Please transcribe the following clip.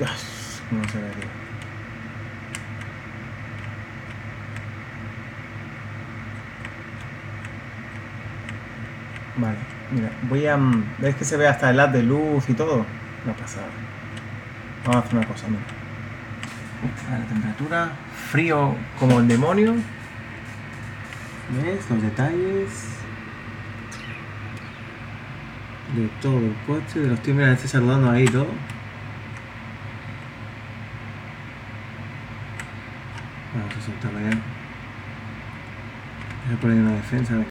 Dios, no se ve, tío. Vale, mira, voy a... ¿Ves que se ve hasta el haz de luz y todo? No pasa nada. Vamos a hacer una cosa, mira. A la temperatura, frío como el demonio. ¿Ves? Los detalles. De todo el coche, de los mira, estoy saludando ahí todo. Vamos a soltarlo ya. Voy a poner una defensa.